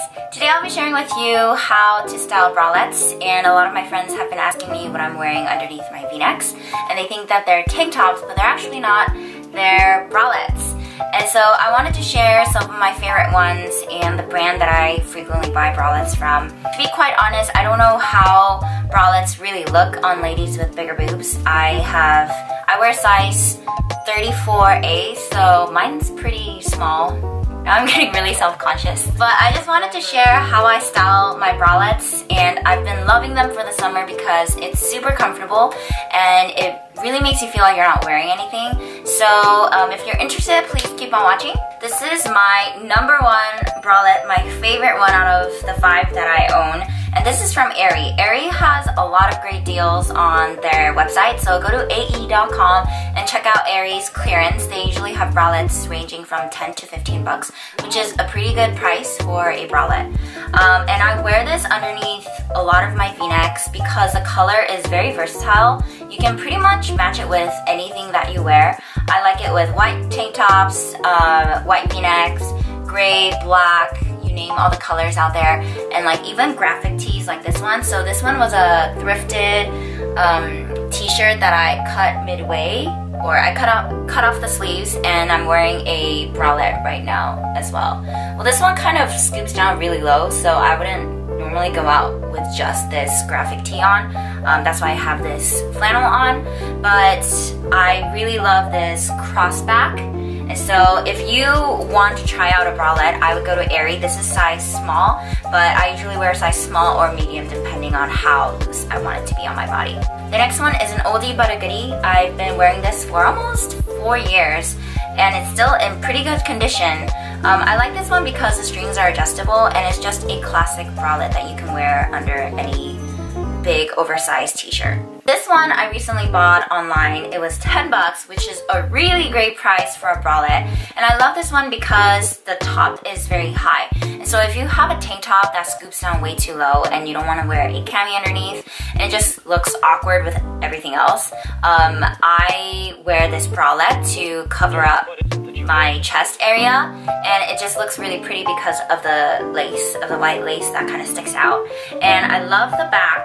guys! Today I'll be sharing with you how to style bralettes and a lot of my friends have been asking me what I'm wearing underneath my v-necks and they think that they're tank tops but they're actually not, they're bralettes. And so I wanted to share some of my favorite ones and the brand that I frequently buy bralettes from. To be quite honest, I don't know how bralettes really look on ladies with bigger boobs. I have, I wear size 34A, so mine's pretty small. I'm getting really self-conscious. But I just wanted to share how I style my bralettes and I've been loving them for the summer because it's super comfortable and it really makes you feel like you're not wearing anything. So um, if you're interested, please keep on watching. This is my number one bralette, my favorite one out of the five that I own. And this is from Aerie. Aerie has a lot of great deals on their website, so go to ae.com and check out Aerie's clearance. They usually have bralettes ranging from 10 to 15 bucks, which is a pretty good price for a bralette. Um, and I wear this underneath a lot of my v-necks because the color is very versatile. You can pretty much match it with anything that you wear. I like it with white tank tops, uh, white v-necks, gray, black, you name all the colors out there and like even graphic tees like this one so this one was a thrifted um, t-shirt that I cut midway or I cut off, cut off the sleeves and I'm wearing a bralette right now as well. Well this one kind of scoops down really low so I wouldn't normally go out with just this graphic tee on. Um, that's why I have this flannel on. But I really love this crossback so if you want to try out a bralette, I would go to Aerie. This is size small, but I usually wear size small or medium depending on how loose I want it to be on my body. The next one is an oldie but a goodie. I've been wearing this for almost four years and it's still in pretty good condition. Um, I like this one because the strings are adjustable and it's just a classic bralette that you can wear under any big oversized t-shirt. This one I recently bought online. It was 10 bucks, which is a really great price for a bralette. And I love this one because the top is very high. And so if you have a tank top that scoops down way too low and you don't want to wear a cami underneath, and it just looks awkward with everything else, um, I wear this bralette to cover up my chest area and it just looks really pretty because of the lace, of the white lace that kind of sticks out. And I love the back.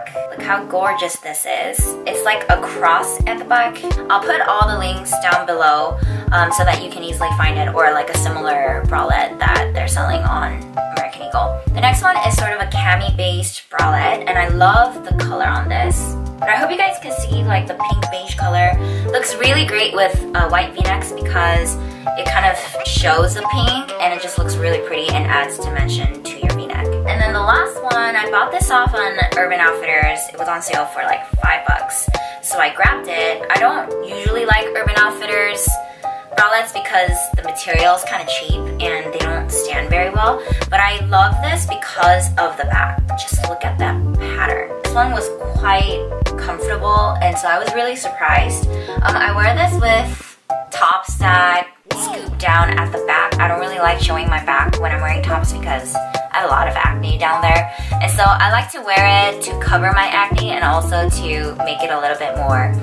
How gorgeous this is. It's like a cross at the back. I'll put all the links down below um, so that you can easily find it or like a similar bralette that they're selling on American Eagle. The next one is sort of a cami based bralette and I love the color on this. But I hope you guys can see like the pink beige color. Looks really great with uh, white v-necks because it kind of shows the pink and it just looks really pretty and adds dimension to. And then the last one, I bought this off on Urban Outfitters. It was on sale for like five bucks. So I grabbed it. I don't usually like Urban Outfitters bralettes because the material is kind of cheap and they don't stand very well. But I love this because of the back. Just look at that pattern. This one was quite comfortable and so I was really surprised. Um, I wear this with tops that scoop down at the back. I don't really like showing my back when I'm wearing tops because I have a lot of acne down there. And so I like to wear it to cover my acne and also to make it a little bit more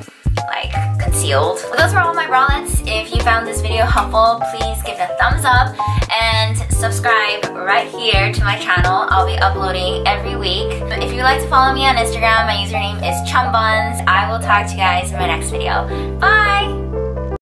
like concealed. Those were all my bralettes. If you found this video helpful, please give it a thumbs up and subscribe right here to my channel. I'll be uploading every week. If you'd like to follow me on Instagram, my username is chunbuns. I will talk to you guys in my next video. Bye!